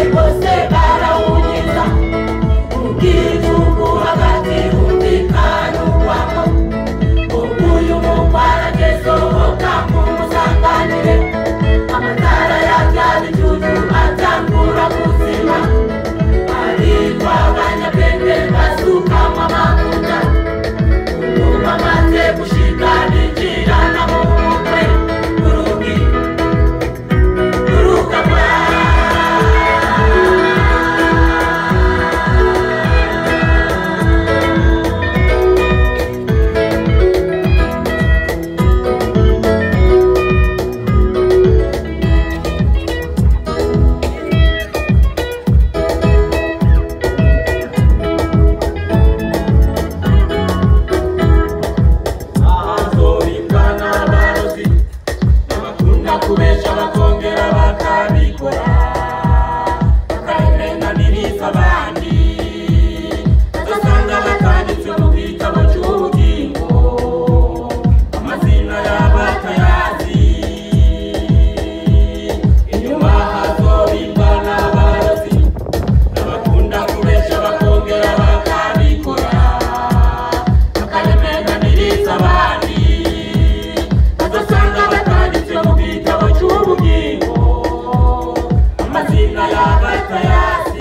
it was Inna ya gataya